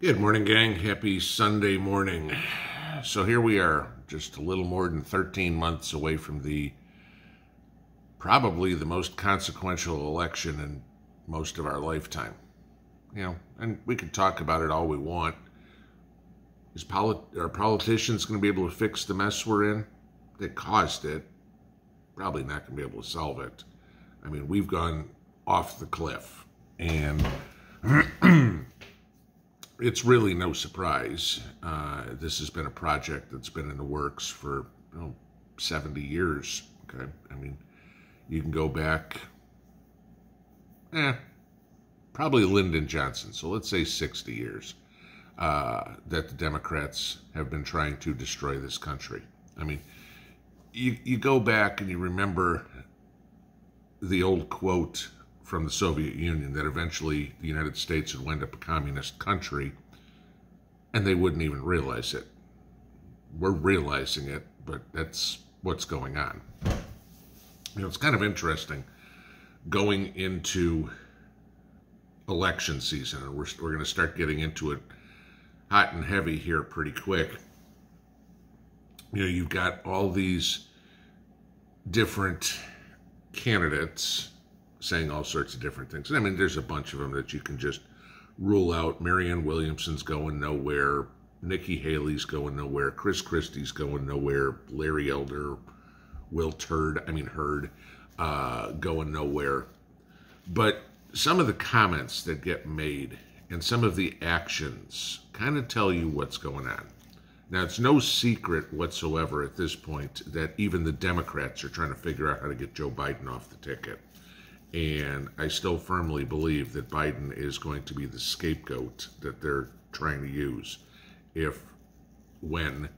Good morning, gang. Happy Sunday morning. So here we are, just a little more than 13 months away from the probably the most consequential election in most of our lifetime. You know, and we can talk about it all we want. Is polit- are politicians going to be able to fix the mess we're in? They caused it. Probably not going to be able to solve it. I mean, we've gone off the cliff. And it's really no surprise. Uh, this has been a project that's been in the works for you know, 70 years. Okay. I mean, you can go back, eh, probably Lyndon Johnson. So let's say 60 years uh, that the Democrats have been trying to destroy this country. I mean, you, you go back and you remember the old quote from the Soviet Union that eventually the United States would wind up a communist country and they wouldn't even realize it. We're realizing it, but that's what's going on. You know, it's kind of interesting going into election season, and we're, we're going to start getting into it hot and heavy here pretty quick. You know, you've got all these different candidates saying all sorts of different things. And I mean, there's a bunch of them that you can just rule out. Marianne Williamson's going nowhere. Nikki Haley's going nowhere. Chris Christie's going nowhere. Larry Elder, Will Turd, I mean Hurd, uh, going nowhere. But some of the comments that get made and some of the actions kind of tell you what's going on. Now, it's no secret whatsoever at this point that even the Democrats are trying to figure out how to get Joe Biden off the ticket. And I still firmly believe that Biden is going to be the scapegoat that they're trying to use if, when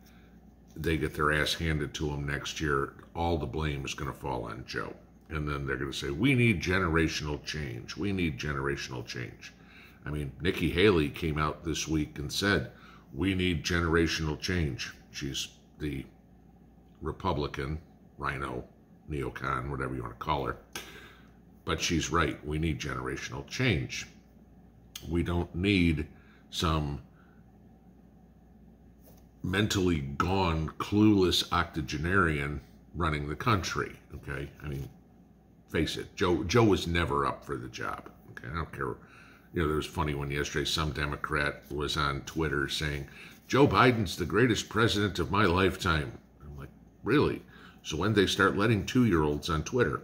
they get their ass handed to them next year, all the blame is going to fall on Joe. And then they're going to say, we need generational change. We need generational change. I mean, Nikki Haley came out this week and said, we need generational change. She's the Republican, rhino, neocon, whatever you want to call her. But she's right. We need generational change. We don't need some mentally gone, clueless octogenarian running the country. Okay, I mean, face it, Joe Joe was never up for the job. Okay, I don't care. You know, there was funny when yesterday some Democrat was on Twitter saying, "Joe Biden's the greatest president of my lifetime." I'm like, really? So when they start letting two-year-olds on Twitter,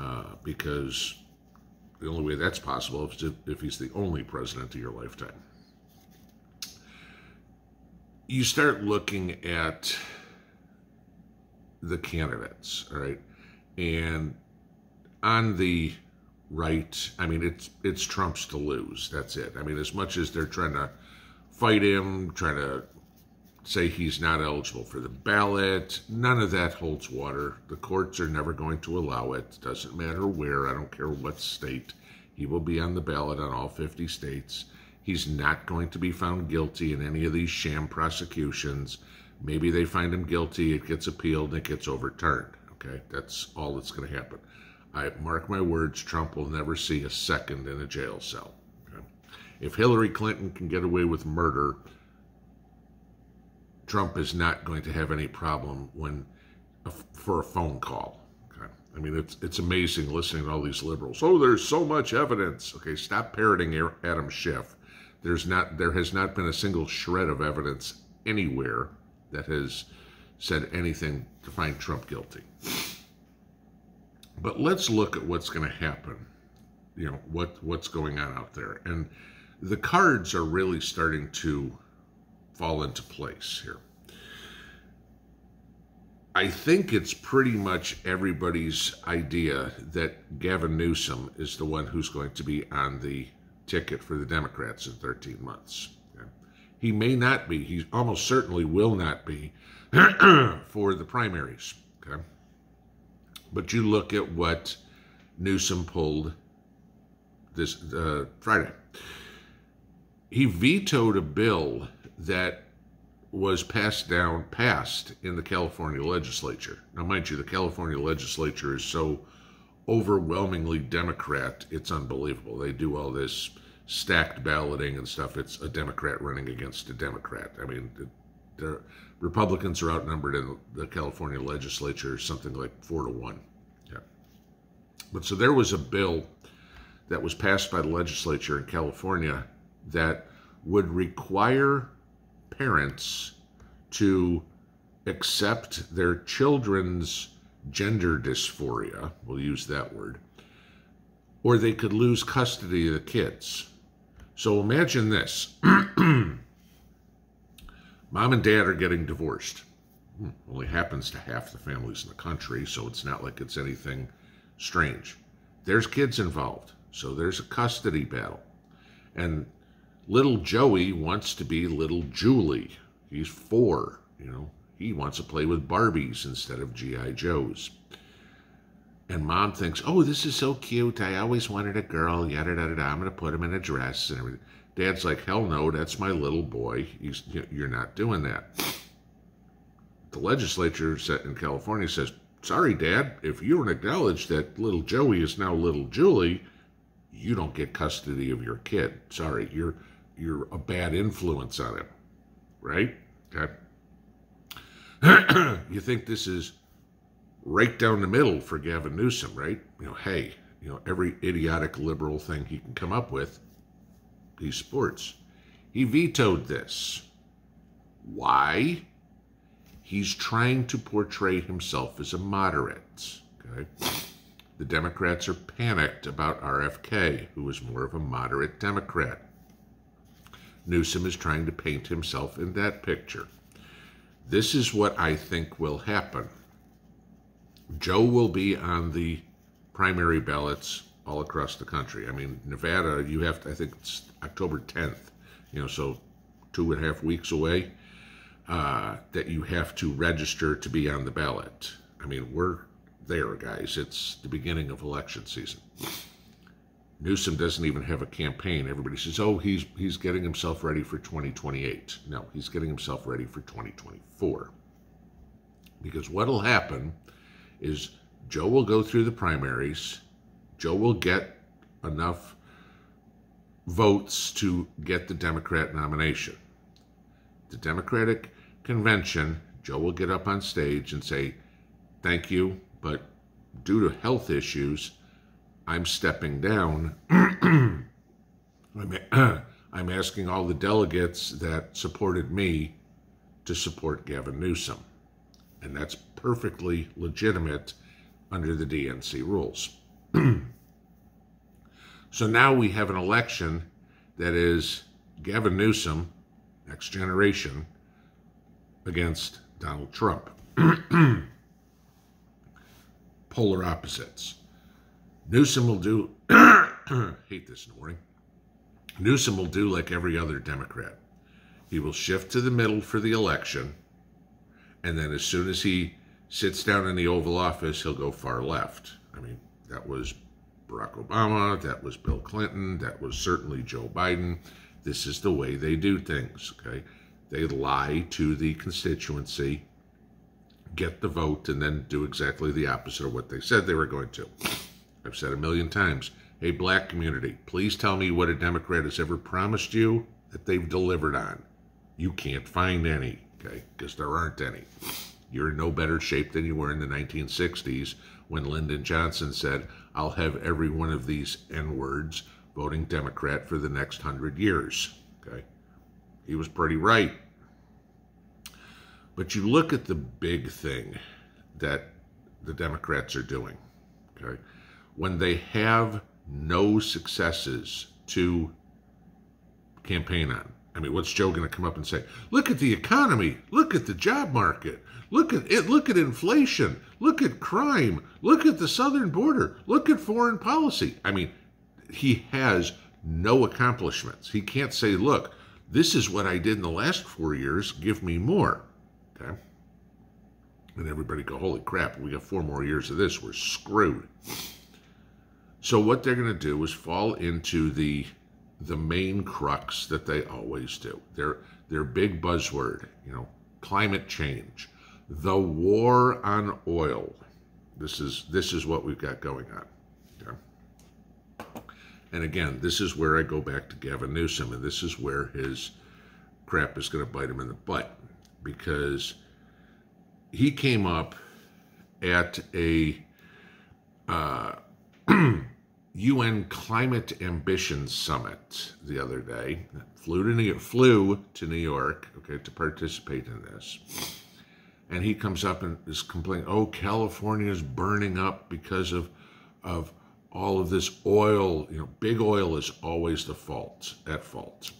uh, because the only way that's possible is if, he's the only president of your lifetime. You start looking at the candidates, all right, and on the right, I mean, it's it's Trump's to lose. That's it. I mean, as much as they're trying to fight him, trying to say he's not eligible for the ballot. None of that holds water. The courts are never going to allow it. Doesn't matter where. I don't care what state. He will be on the ballot on all 50 states. He's not going to be found guilty in any of these sham prosecutions. Maybe they find him guilty, it gets appealed, and it gets overturned. Okay, that's all that's going to happen. I mark my words, Trump will never see a second in a jail cell. Okay? If Hillary Clinton can get away with murder, Trump is not going to have any problem when for a phone call. Okay? I mean, it's it's amazing listening to all these liberals. Oh, there's so much evidence. Okay, stop parroting Adam Schiff. There's not there has not been a single shred of evidence anywhere that has said anything to find Trump guilty. But let's look at what's going to happen. You know what what's going on out there, and the cards are really starting to fall into place here. I think it's pretty much everybody's idea that Gavin Newsom is the one who's going to be on the ticket for the Democrats in 13 months. He may not be, he almost certainly will not be for the primaries. Okay? But you look at what Newsom pulled this uh, Friday. He vetoed a bill that was passed down, passed in the California legislature. Now, mind you, the California legislature is so overwhelmingly Democrat, it's unbelievable. They do all this stacked balloting and stuff, it's a Democrat running against a Democrat. I mean, the, Republicans are outnumbered in the California legislature something like four to one. Yeah. But so there was a bill that was passed by the legislature in California that would require parents to accept their children's gender dysphoria, we'll use that word, or they could lose custody of the kids. So imagine this mom and dad are getting divorced. Hmm, only happens to half the families in the country, so it's not like it's anything strange. There's kids involved, so there's a custody battle. And little Joey wants to be little Julie. He's four, you know. He wants to play with Barbies instead of G.I. Joes. And mom thinks, oh, this is so cute. I always wanted a girl, yada, yada, yada. I'm going to put him in a dress and everything. Dad's like, hell no, that's my little boy. He's, you're not doing that. The legislature in California says, sorry, Dad, if you don't acknowledge that little Joey is now little Julie, you don't get custody of your kid. Sorry, you're you're a bad influence on him, right? Okay. you think this is right down the middle for Gavin Newsom, right? You know, hey, you know, every idiotic liberal thing he can come up with, he supports. He vetoed this. Why? He's trying to portray himself as a moderate. Okay. The Democrats are panicked about RFK, who is more of a moderate Democrat. Newsom is trying to paint himself in that picture. This is what I think will happen. Joe will be on the primary ballots all across the country. I mean, Nevada, you have to, I think it's October 10th, you know, so two and a half weeks away, uh, that you have to register to be on the ballot. I mean, we're there, guys. It's the beginning of election season. Newsom doesn't even have a campaign. Everybody says, "Oh, he's he's getting himself ready for 2028." No, he's getting himself ready for 2024. Because what'll happen is Joe will go through the primaries. Joe will get enough votes to get the Democrat nomination. The Democratic convention, Joe will get up on stage and say, "Thank you, but due to health issues, I'm stepping down. I'm, asking all the delegates that supported me to support Gavin Newsom. And that's perfectly legitimate under the DNC rules. so now we have an election that is Gavin Newsom, next generation, against Donald Trump. Polar opposites. Newsom will do, hate this morning. Newsom will do like every other Democrat. He will shift to the middle for the election, and then as soon as he sits down in the Oval Office, he'll go far left. I mean, that was Barack Obama, that was Bill Clinton, that was certainly Joe Biden. This is the way they do things, okay? They lie to the constituency, get the vote, and then do exactly the opposite of what they said they were going to. I've said a million times, hey, black community, please tell me what a Democrat has ever promised you that they've delivered on. You can't find any, okay, because there aren't any. You're in no better shape than you were in the 1960s when Lyndon Johnson said, I'll have every one of these N words voting Democrat for the next hundred years. Okay. He was pretty right. But you look at the big thing that the Democrats are doing. Okay when they have no successes to campaign on. I mean, what's Joe going to come up and say? Look at the economy. Look at the job market. Look at it. Look at inflation. Look at crime. Look at the southern border. Look at foreign policy. I mean, he has no accomplishments. He can't say, look, this is what I did in the last four years. Give me more. Okay. And everybody go, holy crap, we got four more years of this. We're screwed. So what they're going to do is fall into the the main crux that they always do. Their their big buzzword, you know, climate change, the war on oil. This is this is what we've got going on. Okay? And again, this is where I go back to Gavin Newsom, and this is where his crap is going to bite him in the butt because he came up at a uh, UN Climate Ambition Summit the other day. Flew to New York, flew to New York, okay, to participate in this. And he comes up and is complaining, "Oh, California is burning up because of of all of this oil. You know, big oil is always the fault at fault."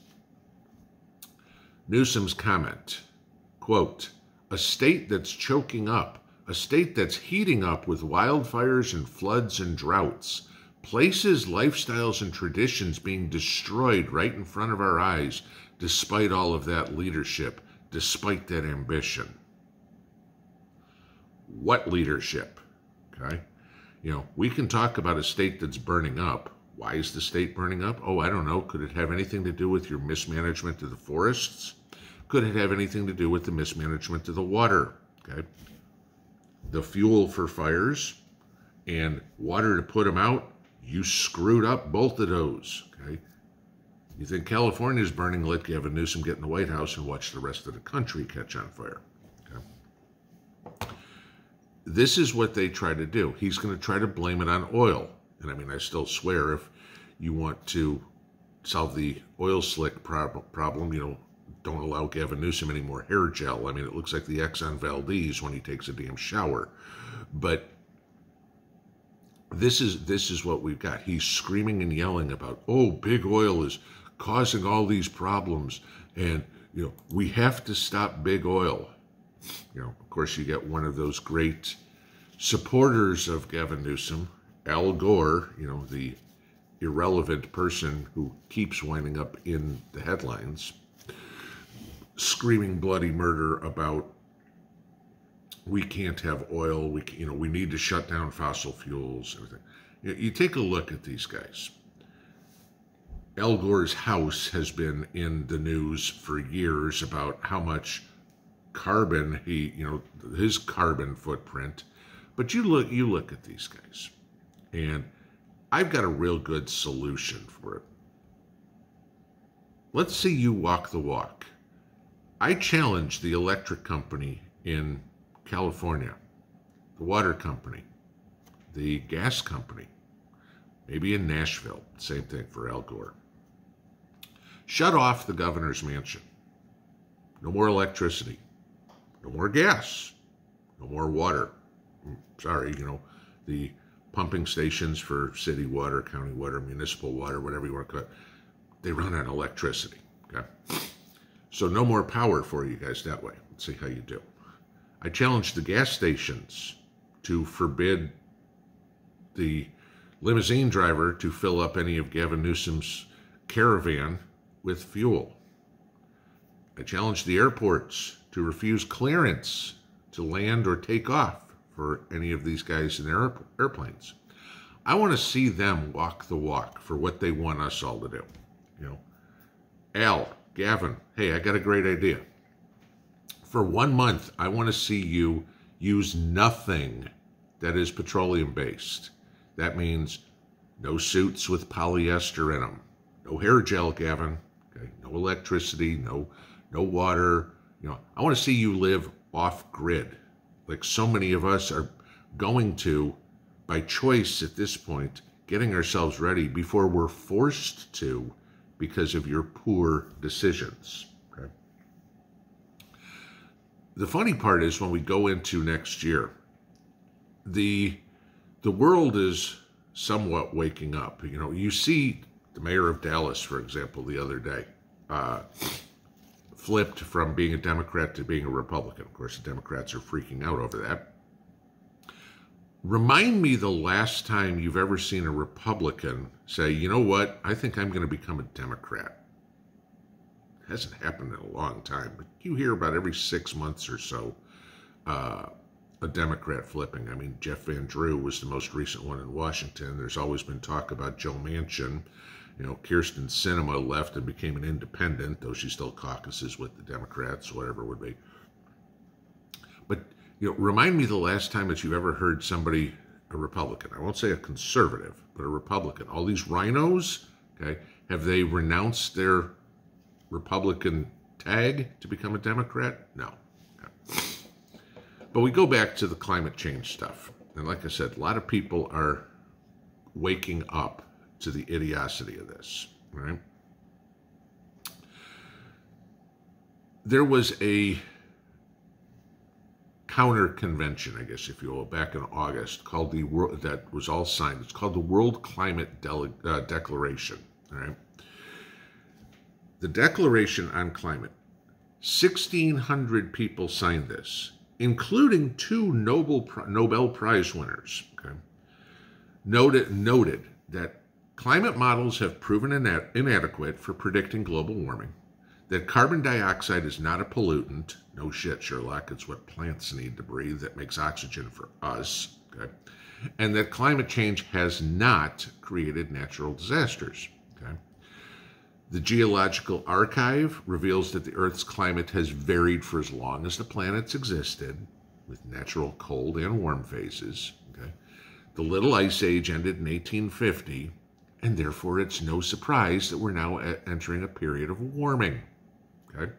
Newsom's comment, quote, "A state that's choking up, a state that's heating up with wildfires and floods and droughts." Places, lifestyles, and traditions being destroyed right in front of our eyes, despite all of that leadership, despite that ambition. What leadership? Okay. You know, we can talk about a state that's burning up. Why is the state burning up? Oh, I don't know. Could it have anything to do with your mismanagement of the forests? Could it have anything to do with the mismanagement of the water? Okay. The fuel for fires and water to put them out you screwed up both of those, okay? You think California's burning, let Gavin Newsom get in the White House and watch the rest of the country catch on fire. Okay? This is what they try to do. He's going to try to blame it on oil. And I mean, I still swear if you want to solve the oil slick prob- problem, you know, don't allow Gavin Newsom any more hair gel. I mean, it looks like the Exxon Valdez when he takes a damn shower. But this is this is what we've got. He's screaming and yelling about, "Oh, big oil is causing all these problems, and you know we have to stop big oil." You know, of course, you get one of those great supporters of Gavin Newsom, Al Gore. You know, the irrelevant person who keeps winding up in the headlines, screaming bloody murder about we can't have oil. We you know we need to shut down fossil fuels. Everything. You, know, you take a look at these guys. Al Gore's house has been in the news for years about how much carbon he you know his carbon footprint. But you look you look at these guys, and I've got a real good solution for it. Let's see you walk the walk. I challenge the electric company in California, the water company, the gas company, maybe in Nashville, same thing for Al Gore. Shut off the governor's mansion. No more electricity. No more gas. No more water. Mm, sorry, you know, the pumping stations for city water, county water, municipal water, whatever you want to call it, they run on electricity. Okay. So no more power for you guys that way. Let's see how you do. I challenged the gas stations to forbid the limousine driver to fill up any of Gavin Newsom's caravan with fuel. I challenged the airports to refuse clearance to land or take off for any of these guys in their airplanes. I want to see them walk the walk for what they want us all to do. You know, Al, Gavin, hey, I got a great idea for one month, I want to see you use nothing that is petroleum based. That means no suits with polyester in them, no hair gel, Gavin. Okay, no electricity, no no water. You know, I want to see you live off grid, like so many of us are going to by choice at this point, getting ourselves ready before we're forced to because of your poor decisions. The funny part is when we go into next year, the the world is somewhat waking up. You know, you see the mayor of Dallas, for example, the other day, uh, flipped from being a Democrat to being a Republican. Of course, the Democrats are freaking out over that. Remind me the last time you've ever seen a Republican say, you know what, I think I'm going to become a Democrat hasn't happened in a long time, but you hear about every six months or so uh, a Democrat flipping. I mean, Jeff Van Drew was the most recent one in Washington. There's always been talk about Joe Manchin. You know, Kyrsten Sinema left and became an independent, though she still caucuses with the Democrats, whatever it would be. But, you know, remind me the last time that you've ever heard somebody a Republican. I won't say a conservative, but a Republican. All these rhinos, okay, have they renounced their Republican tag to become a Democrat? No. But we go back to the climate change stuff. And like I said, a lot of people are waking up to the idiocy of this, right? There was a counter convention, I guess, if you will, back in August, called the world that was all signed. It's called the World Climate Dele- uh, Declaration. All right, the Declaration on Climate. Sixteen hundred people signed this, including two Nobel Nobel Prize winners. Okay, noted noted that climate models have proven inadequate for predicting global warming that carbon dioxide is not a pollutant. No shit, Sherlock. It's what plants need to breathe that makes oxygen for us. Okay. And that climate change has not created natural disasters. Okay. The Geological Archive reveals that the Earth's climate has varied for as long as the planet's existed, with natural cold and warm phases. Okay. The Little Ice Age ended in 1850, and therefore it's no surprise that we're now entering a period of warming. Okay?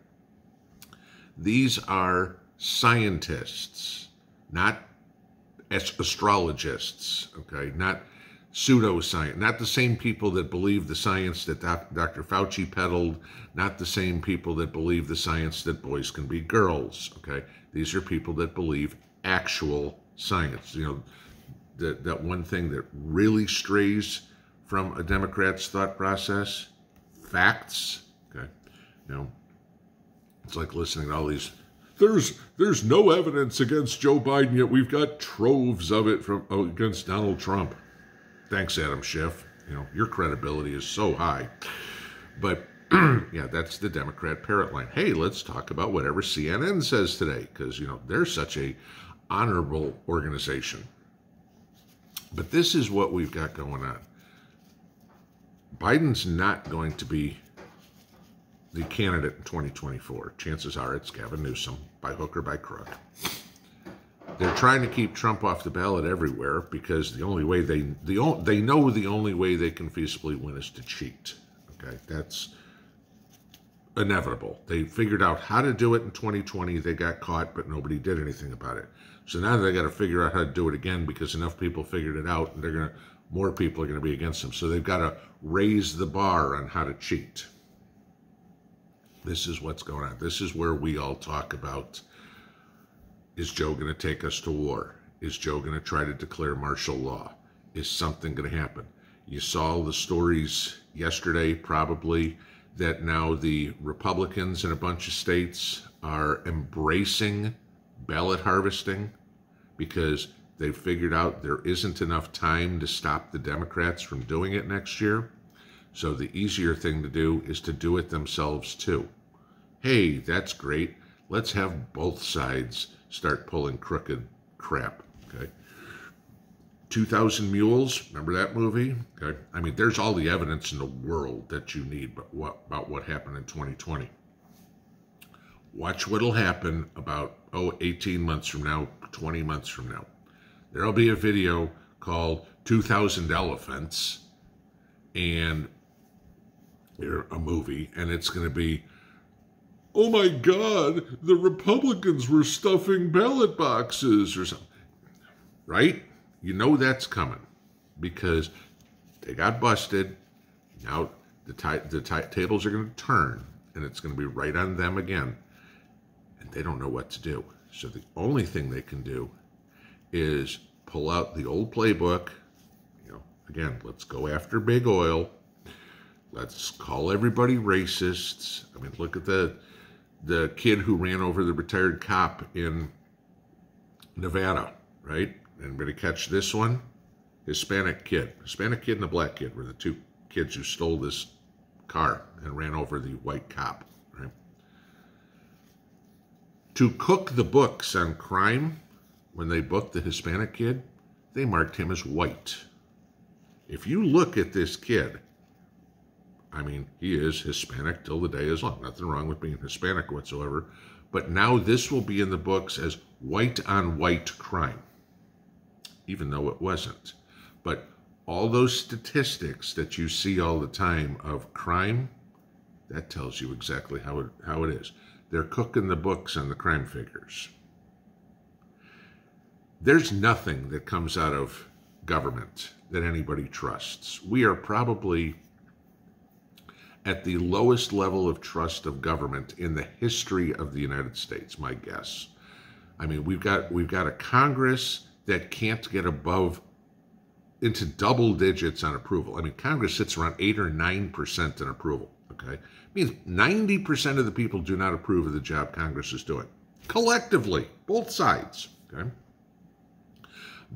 These are scientists, not astrologists, okay? Not pseudoscience, not the same people that believe the science that Dr. Fauci peddled, not the same people that believe the science that boys can be girls, okay? These are people that believe actual science. You know, that, that one thing that really strays from a Democrat's thought process, facts, okay? You know, it's like listening to all these. There's there's no evidence against Joe Biden yet. We've got troves of it from oh, against Donald Trump. Thanks, Adam Schiff. You know your credibility is so high. But yeah, that's the Democrat parrot line. Hey, let's talk about whatever CNN says today, because you know they're such a honorable organization. But this is what we've got going on. Biden's not going to be the candidate in 2024. Chances are it's Gavin Newsom, by hook or by crook. They're trying to keep Trump off the ballot everywhere because the only way they the they know the only way they can feasibly win is to cheat. Okay, that's inevitable. They figured out how to do it in 2020. They got caught, but nobody did anything about it. So now they got to figure out how to do it again because enough people figured it out, and they're gonna more people are to be against them. So they've got to raise the bar on how to cheat. This is what's going on. This is where we all talk about is Joe going to take us to war? Is Joe going to try to declare martial law? Is something going to happen? You saw the stories yesterday, probably, that now the Republicans in a bunch of states are embracing ballot harvesting because they've figured out there isn't enough time to stop the Democrats from doing it next year. So the easier thing to do is to do it themselves too. Hey, that's great. Let's have both sides start pulling crooked crap. Okay. 2000 Mules, remember that movie? Okay. I mean, there's all the evidence in the world that you need but what, about what happened in 2020. Watch what'll happen about, oh, 18 months from now, 20 months from now. There'll be a video called 2000 Elephants and a movie, and it's going to be, oh my God, the Republicans were stuffing ballot boxes or something. Right? You know that's coming because they got busted. Now the, the tables are going to turn, and it's going to be right on them again. And they don't know what to do. So the only thing they can do is pull out the old playbook. You know, again, let's go after big oil Let's call everybody racists. I mean, look at the the kid who ran over the retired cop in Nevada, right? Anybody catch this one? Hispanic kid. Hispanic kid and a black kid were the two kids who stole this car and ran over the white cop, right? To cook the books on crime, when they booked the Hispanic kid, they marked him as white. If you look at this kid, I mean, he is Hispanic till the day is long. Nothing wrong with being Hispanic whatsoever. But now this will be in the books as white on white crime. even though it wasn't. But all those statistics that you see all the time of crime, that tells you exactly how it, how it is. They're cooking the books on the crime figures. There's nothing that comes out of government that anybody trusts. We are probably at the lowest level of trust of government in the history of the United States, my guess. I mean, we've got we've got a Congress that can't get above into double digits on approval. I mean, Congress sits around eight or nine percent in approval. Okay, it means ninety percent of the people do not approve of the job Congress is doing collectively, both sides. Okay,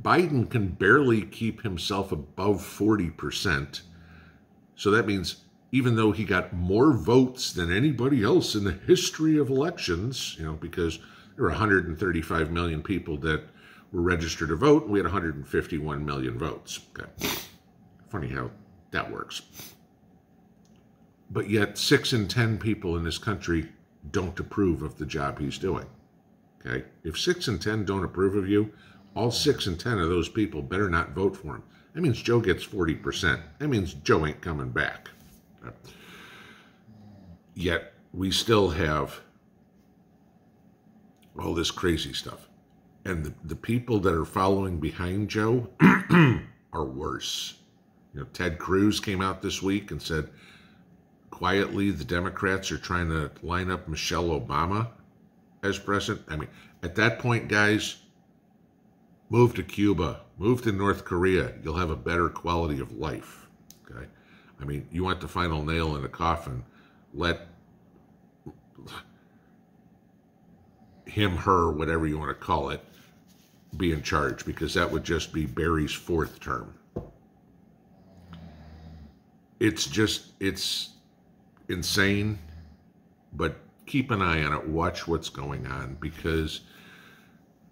Biden can barely keep himself above forty percent, so that means even though he got more votes than anybody else in the history of elections, you know, because there were 135 million people that were registered to vote, and we had 151 million votes. Okay. Funny how that works. But yet, six in 10 people in this country don't approve of the job he's doing. Okay. If six in 10 don't approve of you, all six in 10 of those people better not vote for him. That means Joe gets 40%. That means Joe ain't coming back. Yet we still have all this crazy stuff. And the, the people that are following behind Joe are worse. You know, Ted Cruz came out this week and said quietly the Democrats are trying to line up Michelle Obama as president. I mean, at that point, guys, move to Cuba, move to North Korea. You'll have a better quality of life. Okay. I mean, you want the final nail in the coffin. Let him, her, whatever you want to call it, be in charge because that would just be Barry's fourth term. It's just, it's insane, but keep an eye on it. Watch what's going on because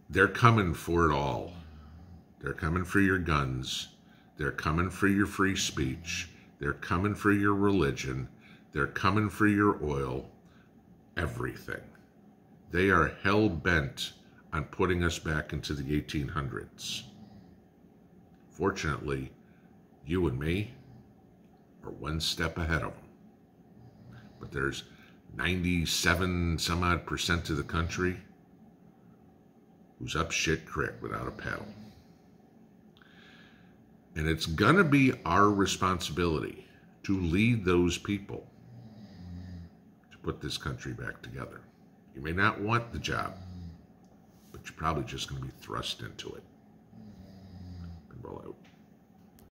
they're coming for it all. They're coming for your guns. They're coming for your free speech. They're coming for your religion. They're coming for your oil. Everything. They are hell bent on putting us back into the 1800s. Fortunately, you and me are one step ahead of them. But there's 97 some odd percent of the country who's up shit creek without a paddle. And it's going to be our responsibility to lead those people to put this country back together. You may not want the job, but you're probably just going to be thrust into it. Roll out.